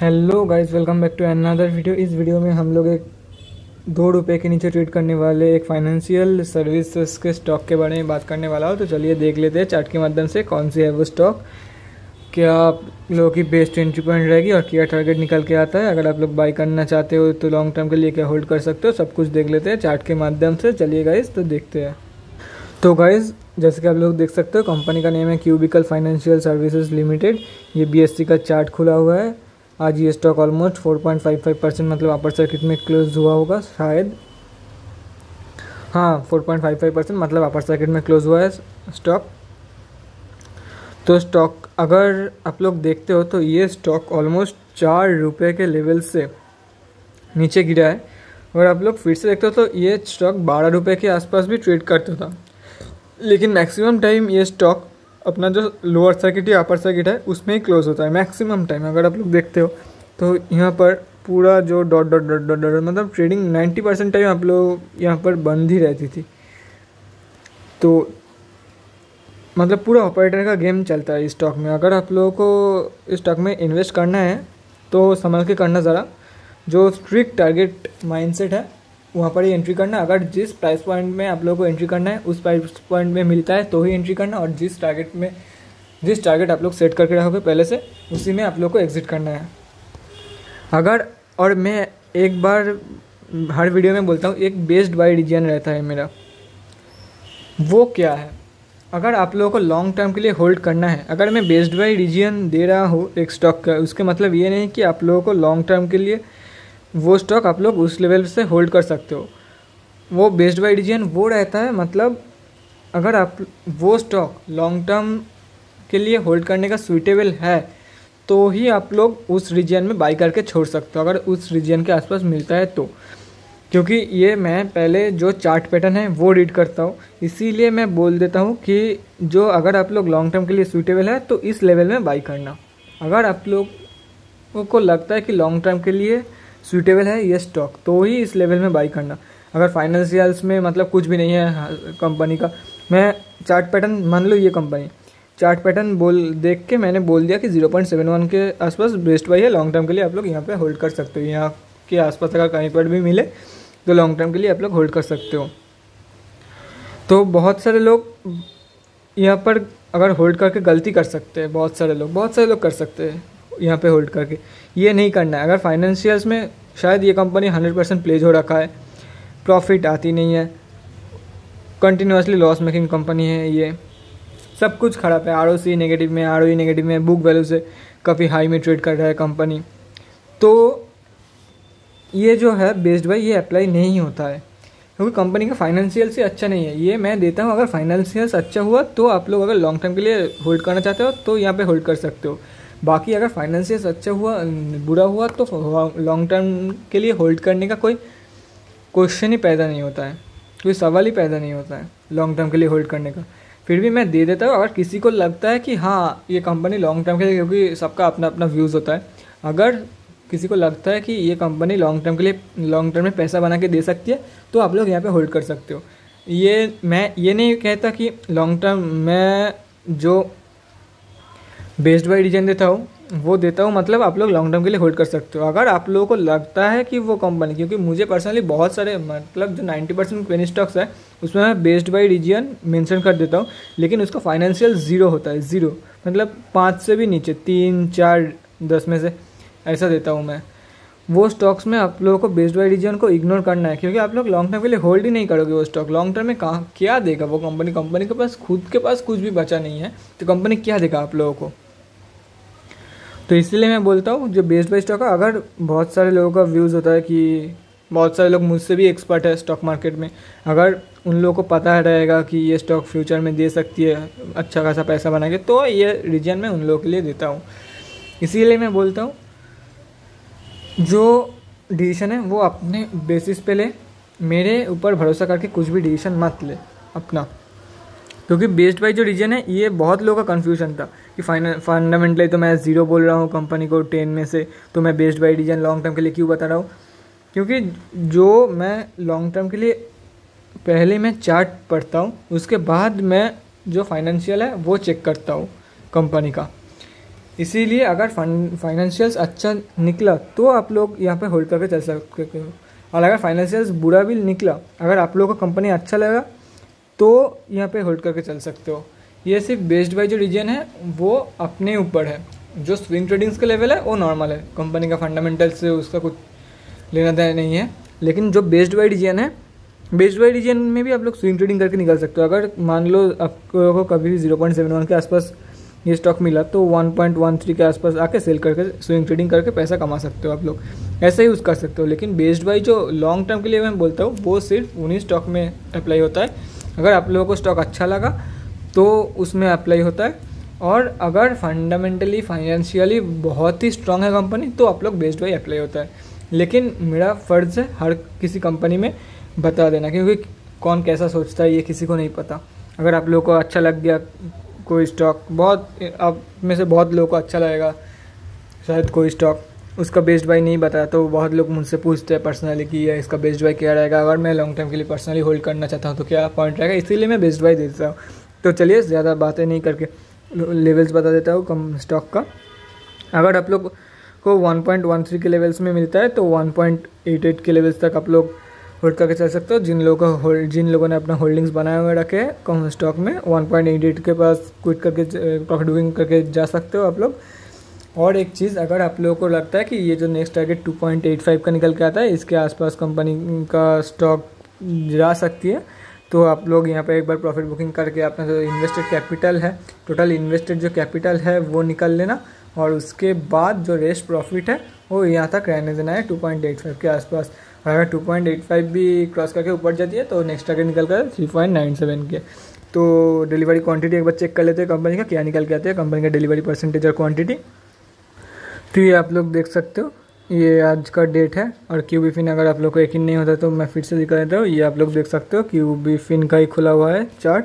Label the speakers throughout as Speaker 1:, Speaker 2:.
Speaker 1: hello guys welcome back to another video इस video में हम लोग एक दो रुपये के नीचे ट्रेड करने वाले एक फाइनेंशियल सर्विस के स्टॉक के बारे में बात करने वाला हो तो चलिए देख लेते हैं चार्ट के माध्यम से कौन सी है वो स्टॉक क्या आप लोगों की बेस्ट एंट्री पॉइंट रहेगी और क्या टारगेट निकल के आता है अगर आप लोग बाई करना चाहते हो तो लॉन्ग टर्म के लिए क्या होल्ड कर सकते हो सब कुछ देख लेते हैं चार्ट के माध्यम से चलिए गाइज तो देखते हैं तो गाइज़ जैसे कि आप लोग देख सकते हो कंपनी का नेम है क्यूबिकल फाइनेंशियल सर्विसेज लिमिटेड ये बीएससी का चार्ट खुला हुआ है आज ये स्टॉक ऑलमोस्ट 4.55 परसेंट मतलब अपर सर्किट में क्लोज हुआ होगा शायद हाँ 4.55 परसेंट मतलब अपर सर्किट में क्लोज हुआ है स्टॉक तो स्टॉक अगर आप लोग देखते हो तो ये स्टॉक ऑलमोस्ट चार रुपये के लेवल से नीचे गिरा है और आप लोग फिर से देखते हो तो ये स्टॉक बारह रुपये के आसपास भी ट्रेड करता था लेकिन मैक्सिमम टाइम ये स्टॉक अपना जो लोअर सर्किट या अपर सर्किट है उसमें ही क्लोज होता है मैक्सिमम टाइम अगर आप लोग देखते हो तो यहाँ पर पूरा जो dot dot dot dot dot मतलब ट्रेडिंग 90 परसेंट टाइम आप लोग यहाँ पर बंद ही रहती थी तो मतलब पूरा ऑपरेटर का गेम चलता है स्टॉक में अगर आप लोगों को स्टॉक में इन्वेस्ट करना है तो संभल के करना ज़रा जो स्ट्रिक्ट टारगेट माइंडसेट है वहाँ पर ही एंट्री करना अगर जिस प्राइस पॉइंट में आप लोगों को एंट्री करना है उस प्राइस पॉइंट में मिलता है तो ही एंट्री करना और जिस टारगेट में जिस टारगेट आप लोग सेट करके रखोगे पहले से उसी में आप लोग को एग्ज़िट करना है अगर और मैं एक बार हर वीडियो में बोलता हूँ एक बेस्ड बाई रीजन रहता है मेरा वो क्या है अगर आप लोगों को लॉन्ग टर्म के लिए होल्ड करना है अगर मैं बेस्ड बाई रीजन दे रहा हूँ एक स्टॉक का उसके मतलब ये नहीं कि आप लोगों को लॉन्ग टर्म के लिए वो स्टॉक आप लोग उस लेवल से होल्ड कर सकते हो वो बेस्ड बाई डिसीजन वो रहता है मतलब अगर आप वो स्टॉक लॉन्ग टर्म के लिए होल्ड करने का सुइटेबल है तो ही आप लोग उस रीजन में बाई करके छोड़ सकते हो अगर उस रीजन के आसपास मिलता है तो क्योंकि ये मैं पहले जो चार्ट पैटर्न है वो रीड करता हूँ इसीलिए मैं बोल देता हूँ कि जो अगर आप लोग लॉन्ग टर्म के लिए सूटेबल है तो इस लेवल में बाई करना अगर आप लोग को लगता है कि लॉन्ग टर्म के लिए सूटेबल है ये स्टॉक तो ही इस लेवल में बाई करना अगर फाइनेंशियल्स में मतलब कुछ भी नहीं है कंपनी हाँ, का मैं चार्ट पैटर्न मान लो ये कंपनी चार्ट पैटर्न बोल देख के मैंने बोल दिया कि जीरो पॉइंट सेवन वन के आसपास बेस्ट बाई है लॉन्ग टर्म के लिए आप लोग यहाँ पे होल्ड कर सकते हो यहाँ के आसपास अगर कहीं पर भी मिले तो लॉन्ग टर्म के लिए आप लोग होल्ड कर सकते हो तो बहुत सारे लोग यहाँ पर अगर होल्ड करके गलती कर सकते हैं बहुत सारे लोग बहुत सारे लोग कर सकते हैं यहाँ पे होल्ड करके ये नहीं करना है अगर फाइनेंशियल्स में शायद ये कंपनी हंड्रेड परसेंट प्लेज हो रखा है प्रॉफिट आती नहीं है कंटिन्यूसली लॉस मेकिंग कंपनी है ये सब कुछ खराब है आर नेगेटिव में आर नेगेटिव e में बुक वैल्यू से काफ़ी हाई में ट्रेड कर रहा है कंपनी तो ये जो है बेस्ड बाई ये अप्लाई नहीं होता है क्योंकि कंपनी का फाइनेंशियल से अच्छा नहीं है ये मैं देता हूँ अगर फाइनेंशियल्स अच्छा हुआ तो आप लोग अगर लॉन्ग टर्म के लिए होल्ड करना चाहते हो तो यहाँ पे होल्ड कर सकते हो बाकी अगर फाइनेंशियस अच्छा हुआ बुरा हुआ तो लॉन्ग टर्म के लिए होल्ड करने का कोई क्वेश्चन ही पैदा नहीं होता है कोई सवाल ही पैदा नहीं होता है लॉन्ग टर्म के लिए होल्ड करने का फिर भी मैं दे देता हूँ अगर किसी को लगता है कि हाँ ये कंपनी लॉन्ग टर्म के लिए क्योंकि सबका अपना अपना व्यूज़ होता है अगर किसी को लगता है कि ये कंपनी लॉन्ग टर्म के लिए लॉन्ग टर्म में पैसा बना के दे सकती है तो आप लोग यहाँ पे होल्ड कर सकते हो ये मैं ये नहीं कहता कि लॉन्ग टर्म मैं जो बेस्ड बाई डिजाइन देता हूँ वो देता हूँ मतलब आप लोग लॉन्ग टर्म के लिए होल्ड कर सकते हो अगर आप लोगों को लगता है कि वो कंपनी क्योंकि मुझे पर्सनली बहुत सारे मतलब जो 90 परसेंट पेन स्टॉक्स है उसमें मैं बेस्ड बाई रीजियन मेंशन कर देता हूँ लेकिन उसका फाइनेंशियल ज़ीरो होता है ज़ीरो मतलब पाँच से भी नीचे तीन चार दस में से ऐसा देता हूँ मैं वो स्टॉक्स में आप लोगों को बेस्ड बाई रीजन को इग्नोर करना है क्योंकि आप लोग लॉन्ग टर्म के लिए होल्ड ही नहीं करोगे वो स्टॉक लॉन्ग टर्म में कहाँ क्या देगा वो कंपनी कंपनी के पास खुद के पास कुछ भी बचा नहीं है तो कंपनी क्या देगा आप लोगों को तो इसलिए मैं बोलता हूँ जो बेस्ड बाई स्टॉक है अगर बहुत सारे लोगों का व्यूज़ होता है कि बहुत सारे लोग मुझसे भी एक्सपर्ट है स्टॉक मार्केट में अगर उन लोगों को पता रहेगा कि ये स्टॉक फ्यूचर में दे सकती है अच्छा खासा पैसा बना के तो ये रीजन में उन लोगों के लिए देता हूँ इसीलिए मैं बोलता हूँ जो डिसीशन है वो अपने बेसिस पे ले मेरे ऊपर भरोसा करके कुछ भी डिसीशन मत ले अपना क्योंकि बेस्ड बाई जो रीजन है ये बहुत लोगों का कन्फ्यूजन था कि फाइनल फंडामेंटली तो मैं ज़ीरो बोल रहा हूँ कंपनी को टेन में से तो मैं best buy region long term के लिए क्यों बता रहा हूँ क्योंकि जो मैं लॉन्ग टर्म के लिए पहले मैं चार्ट पढ़ता हूँ उसके बाद मैं जो फाइनेंशियल है वो चेक करता हूँ कंपनी का इसीलिए अगर फाइनेंशियल्स अच्छा निकला तो आप लोग यहाँ पे होल्ड करके चल सकते हो और अगर फाइनेंशियल्स बुरा भी निकला अगर आप लोगों को कंपनी अच्छा लगा तो यहाँ पे होल्ड करके चल सकते हो ये सिर्फ बेस्ड बाई जो रीजन है वो अपने ऊपर है जो स्विंग ट्रेडिंग्स का लेवल है वो नॉर्मल है कंपनी का फंडामेंटल से उसका कुछ लेना देना नहीं है लेकिन जो बेस्ड बाई रीजन है बेस्ड बाई रीजन में भी आप लोग स्विंग ट्रेडिंग करके निकल सकते हो अगर मान लो आपको कभी भी जीरो पॉइंट सेवन वन के आसपास ये स्टॉक मिला तो 1.13 के आसपास आके सेल करके स्विंग ट्रेडिंग करके पैसा कमा सकते हो आप लोग ऐसा ही यूज़ कर सकते हो लेकिन बेस्ड बाई जो लॉन्ग टर्म के लिए मैं बोलता हूँ वो सिर्फ उन्हीं स्टॉक में अप्लाई होता है अगर आप लोगों को स्टॉक अच्छा लगा तो उसमें अप्लाई होता है और अगर फंडामेंटली फाइनेंशियली बहुत ही स्ट्रांग है कंपनी तो आप लोग बेस्ड वाई अप्लाई होता है लेकिन मेरा फ़र्ज़ है हर किसी कंपनी में बता देना क्योंकि कौन कैसा सोचता है ये किसी को नहीं पता अगर आप लोगों को अच्छा लग गया कोई स्टॉक बहुत आप में से बहुत लोगों को अच्छा लगेगा शायद कोई स्टॉक उसका बेस्ट बाई नहीं बताया तो बहुत लोग मुझसे पूछते हैं पर्सनली कि इसका बेस्ट बाई क्या रहेगा अगर मैं लॉन्ग टर्म के लिए पर्सनली होल्ड करना चाहता हूँ तो क्या पॉइंट रहेगा इसीलिए मैं बेस्ट बाई दे देता हूँ तो चलिए ज़्यादा बातें नहीं करके लेवल्स बता देता हूँ कम स्टॉक का अगर आप लोग को 1.13 के लेवल्स में मिलता है तो 1.88 के लेवल्स तक आप लोग होल्ड करके चल सकते हो जिन लोगों का होल्ड जिन लोगों ने अपना होल्डिंग्स बनाए हुए रखे हैं कम स्टॉक में 1.88 के पास क्विट करके प्रॉफिट बुकिंग करके जा सकते हो आप लोग और एक चीज़ अगर आप लोगों को लगता है कि ये जो नेक्स्ट टारगेट 2.85 का निकल के आता है इसके आसपास कंपनी का स्टॉक जा सकती है तो आप लोग यहाँ पर एक बार प्रॉफिट बुकिंग करके अपना जो इन्वेस्टेड कैपिटल है टोटल इन्वेस्टेड जो कैपिटल है वो निकल लेना और उसके बाद जो रेस्ट प्रॉफिट है वो यहाँ तक रहने देना है 2.85 के आसपास अगर 2.85 भी क्रॉस करके ऊपर जाती है तो नेक्स्ट टारगेट निकल कर थ्री पॉइंट नाइन सेवन के तो डिलीवरी क्वांटिटी एक बार चेक कर लेते हैं कंपनी का क्या निकल के आते हैं कंपनी का डिलीवरी परसेंटेज और क्वांटिटी तो ये आप लोग देख सकते हो ये आज का डेट है और क्यू बी फिन अगर आप लोग को यकीन नहीं होता तो मैं फिर से दिखा देता हूँ ये आप लोग देख सकते हो क्यू बी फिन का ही खुला हुआ है chart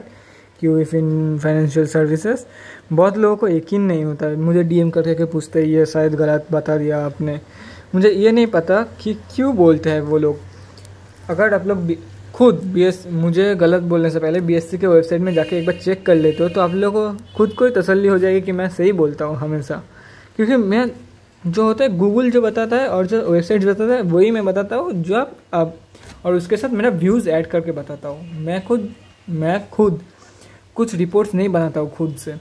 Speaker 1: Q B fin financial services बहुत लोगों को यकीन नहीं होता है मुझे डीएम करके के पूछते ये शायद गलत बता दिया आपने मुझे ये नहीं पता कि क्यों बोलते हैं वो लोग अगर आप लोग खुद बी एस मुझे गलत बोलने से पहले बी एस सी के वेबसाइट में जाके एक बार चेक कर लेते हो तो आप लोगों को खुद को ही तसली हो जाएगी कि मैं सही बोलता हूँ हमेशा क्योंकि मैं जो होता है गूगल जो बताता है और जो वेबसाइट बताता है वही मैं बताता हूँ जो आप, आप और उसके साथ मेरा व्यूज़ ऐड करके बताता हूँ मैं खुद मैं खुद कुछ रिपोर्ट्स नहीं बनाता हूँ खुद से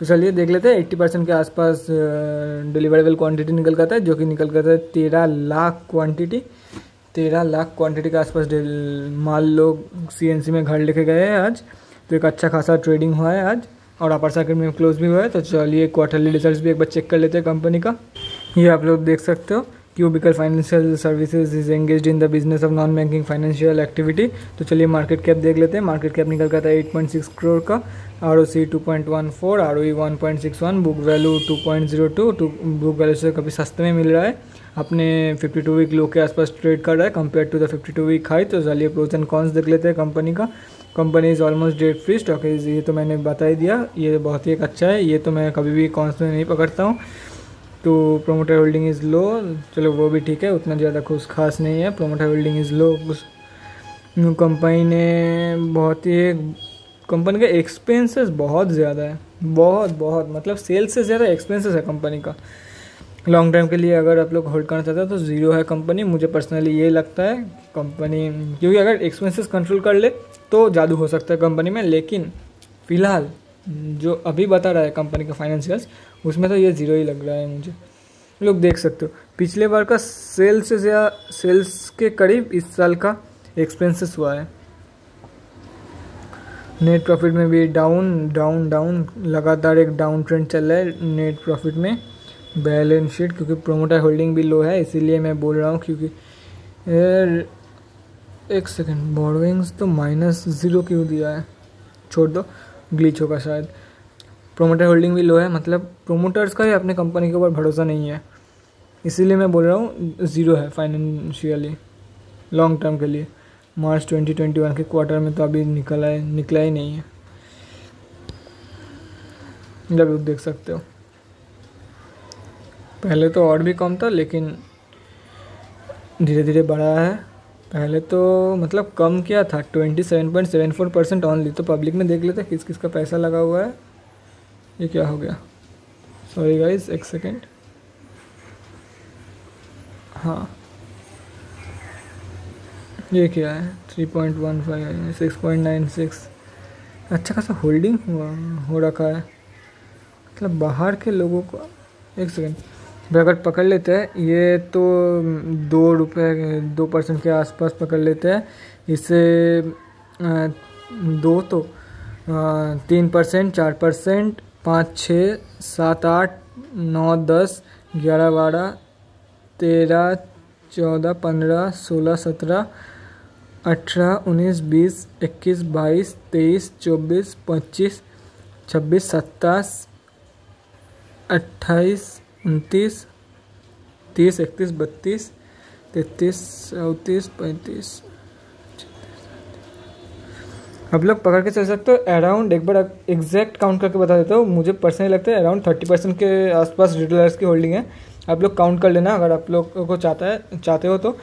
Speaker 1: तो चलिए देख लेते हैं एट्टी परसेंट के आसपास डिलीवरेबल क्वांटिटी निकल करता है जो कि निकल करता है तेरह लाख क्वांटिटी तेरह लाख क्वांटिटी के आसपास माल लोग सी में घर लेके गए हैं आज तो एक अच्छा खासा ट्रेडिंग हुआ है आज और अपर सर्किट में क्लोज भी हुआ है तो चलिए क्वार्टरली रिजल्ट भी एक बार चेक कर लेते हैं कंपनी का ये आप लोग देख सकते हो cubicle financial services is engage in the business of non banking financial activity तो चलिए मार्केट कैप देख लेते हैं मार्केट कैप निकल एट पॉइंट 8.6 करोड़ का R O C two point one four R O E one point six one book value two point zero two two book value से कभी सस्ते में मिल रहा है अपने फिफ्टी टू वीक लो के आसपास ट्रेड कर रहा है compare to the fifty two week high तो चलिए प्रोज एंड कॉन्स देख लेते हैं कंपनी का company is almost debt free stock is ये तो मैंने बता ही दिया ये बहुत ही एक अच्छा है ये तो मैं कभी भी कॉन्स में नहीं पकड़ता हूँ तो प्रोमोटर होल्डिंग इज़ लो चलो वो भी ठीक है उतना ज़्यादा कुछ खास नहीं है promoter holding is low company ने बहुत ही कंपनी का एक्सपेंसेस बहुत ज़्यादा है बहुत बहुत मतलब सेल्स से ज़्यादा एक्सपेंसेस है कंपनी का लॉन्ग टर्म के लिए अगर आप लोग होल्ड करना चाहते हैं तो ज़ीरो है कंपनी मुझे पर्सनली ये लगता है कंपनी क्योंकि अगर एक्सपेंसेस कंट्रोल कर ले तो जादू हो सकता है कंपनी में लेकिन फ़िलहाल जो अभी बता रहा है कंपनी का फाइनेंशियल्स उसमें तो ये ज़ीरो ही लग रहा है मुझे लोग देख सकते हो पिछले बार का सेल्स से या सेल्स के करीब इस साल का एक्सपेंसेस हुआ है नेट प्रॉफिट में भी डाउन डाउन डाउन लगातार एक डाउन ट्रेंड चल रहा है नेट प्रॉफिट में बैलेंस शीट क्योंकि प्रोमोटर होल्डिंग भी लो है इसीलिए मैं बोल रहा हूँ क्योंकि एक सेकेंड बॉर्डविंग्स तो माइनस ज़ीरो क्यों दिया है छोड़ दो ग्लीच होगा शायद प्रोमोटर होल्डिंग भी लो है मतलब प्रोमोटर्स का ही अपने कंपनी के ऊपर भरोसा नहीं है इसीलिए मैं बोल रहा हूँ ज़ीरो है फाइनेंशियली लॉन्ग टर्म के लिए मार्च 2021 के क्वार्टर में तो अभी निकला है निकला ही नहीं है जब लोग देख सकते हो पहले तो और भी कम था लेकिन धीरे धीरे बढ़ा है पहले तो मतलब कम क्या था twenty seven point seven four percent only तो पब्लिक में देख लेते किस किस का पैसा लगा हुआ है ये क्या हो गया सॉरी गाइज एक सेकेंड हाँ ये क्या है three point one five six point nine six अच्छा खासा होल्डिंग हुआ हो रखा है मतलब बाहर के लोगों को एक सेकेंड ब्रैकेट पकड़ लेते हैं ये तो दो रुपये दो परसेंट के आसपास पकड़ लेते हैं इससे दो तो तीन परसेंट चार परसेंट पाँच छः सात आठ नौ दस ग्यारह बारह तेरह चौदह पंद्रह सोलह सत्रह अठारह उन्नीस बीस इक्कीस बाईस तेईस चौबीस पच्चीस छब्बीस सत्ताईस अट्ठाईस उनतीस तीस इकतीस बत्तीस तैतीस चौंतीस पैंतीस आप लोग पकड़ के चल सकते हो अराउंड एक बार एग्जैक्ट काउंट करके बता देता हूँ मुझे पर्सनली लगता है अराउंड थर्टी परसेंट के आसपास रिटेलर्स की होल्डिंग है आप लोग काउंट कर लेना अगर आप लोग को चाहता है चाहते हो तो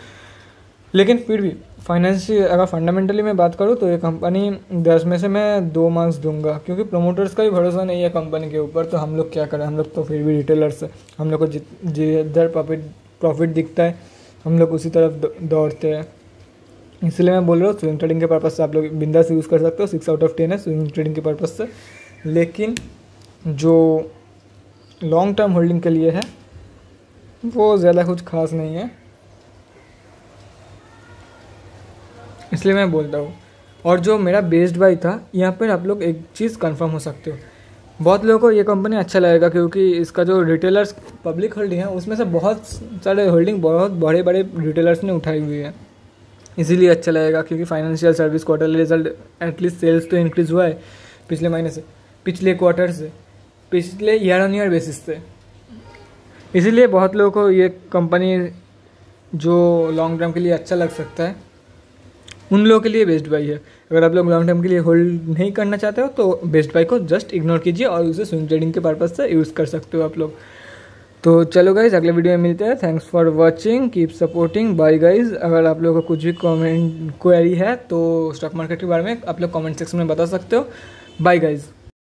Speaker 1: लेकिन फिर भी फाइनेंस अगर फंडामेंटली मैं बात करूँ तो ये कंपनी दस में से मैं दो मार्क्स दूंगा क्योंकि प्रोमोटर्स का भी भरोसा नहीं है कंपनी के ऊपर तो हम लोग क्या करें हम लोग तो फिर भी रिटेलर्स हम लोग को जित जिधर प्रॉफिट प्रॉफिट दिखता है हम लोग उसी तरफ दौड़ते हैं इसलिए मैं बोल रहा हूँ स्विंग ट्रेडिंग के पर्पज़ से आप लोग बिंदास यूज़ कर सकते हो सिक्स आउट ऑफ टेन है स्विंग ट्रेडिंग के पर्पज़ से लेकिन जो लॉन्ग टर्म होल्डिंग के लिए है वो ज़्यादा कुछ खास नहीं है इसलिए मैं बोलता हूँ और जो मेरा बेस्ड बाई था यहाँ पर आप लोग एक चीज़ कंफर्म हो सकते हो बहुत लोगों को ये कंपनी अच्छा लगेगा क्योंकि इसका जो रिटेलर्स पब्लिक होल्डिंग है उसमें से बहुत सारे होल्डिंग बहुत बड़े बड़े रिटेलर्स ने उठाई हुई है इजीली अच्छा लगेगा क्योंकि financial service quarterly result at least sales तो इंक्रीज हुआ है पिछले महीने से पिछले क्वार्टर से पिछले ईयर ऑन ईयर बेसिस से इसीलिए बहुत लोगों को ये कंपनी जो लॉन्ग टर्म के लिए अच्छा लग सकता है उन लोगों के लिए बेस्ट बाई है अगर आप लोग लॉन्ग टर्म के लिए होल्ड नहीं करना चाहते हो तो बेस्ट बाई को जस्ट इग्नोर कीजिए और उसे स्विंग ट्रेडिंग के पर्पज़ से यूज़ कर सकते हो आप लोग तो चलो गाइज अगले वीडियो में मिलते हैं thanks for watching keep supporting bye guys अगर आप लोगों का कुछ भी कॉमेंट क्वेरी है तो स्टॉक मार्केट के बारे में आप लोग कॉमेंट सेक्शन में बता सकते हो बाय गाइज़